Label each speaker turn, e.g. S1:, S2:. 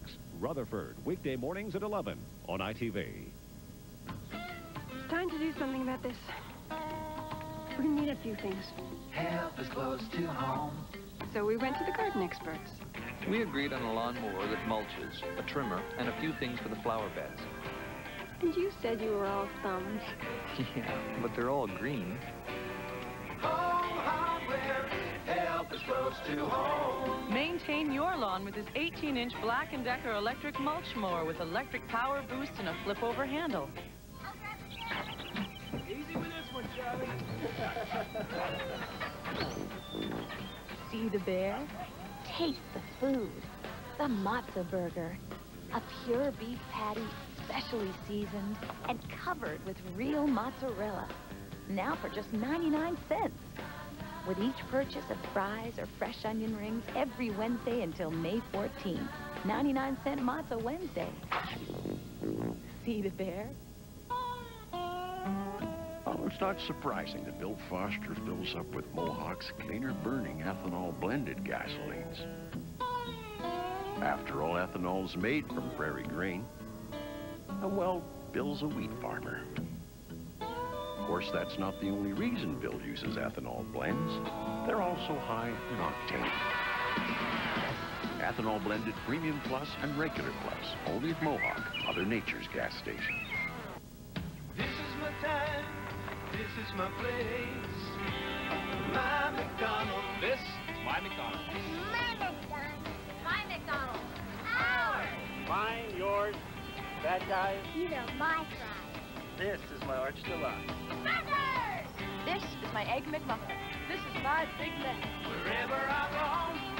S1: Trucks, Rutherford, weekday mornings at 11 on ITV.
S2: It's time to do something about this. We need a few things.
S3: Help is close to home.
S2: So we went to the garden experts.
S4: We agreed on a lawnmower that mulches, a trimmer, and a few things for the flower beds.
S2: And you said you were all thumbs.
S4: Yeah, but they're all green.
S3: Close to home.
S5: Maintain your lawn with this 18-inch Black & Decker electric mulch mower with electric power boost and a flip-over handle.
S6: Easy with this one, Charlie.
S7: See the bear? Taste the food. The Mozza Burger. A pure beef patty, specially seasoned and covered with real mozzarella. Now for just 99 cents. With each purchase of fries or fresh onion rings every Wednesday until May 14th. 99 cent Mozza Wednesday. See the bear?
S8: Oh, it's not surprising that Bill Foster fills up with Mohawk's cleaner burning ethanol blended gasolines. After all, ethanol's made from prairie grain. And well, Bill's a wheat farmer. Of course, that's not the only reason Bill uses ethanol blends. They're also high in octane. Ethanol blended Premium Plus and Regular Plus, only at Mohawk, Mother Nature's gas station.
S3: This is my time. This is my place. My McDonald's.
S6: This is my McDonald's.
S9: My McDonald's. Ours.
S6: Mine, yours, that guy's.
S9: You know my fries.
S6: This is my Arch Deluxe.
S9: Burgers.
S5: This is my Egg McMuffin. This is my Big Mac.
S3: Wherever I roam,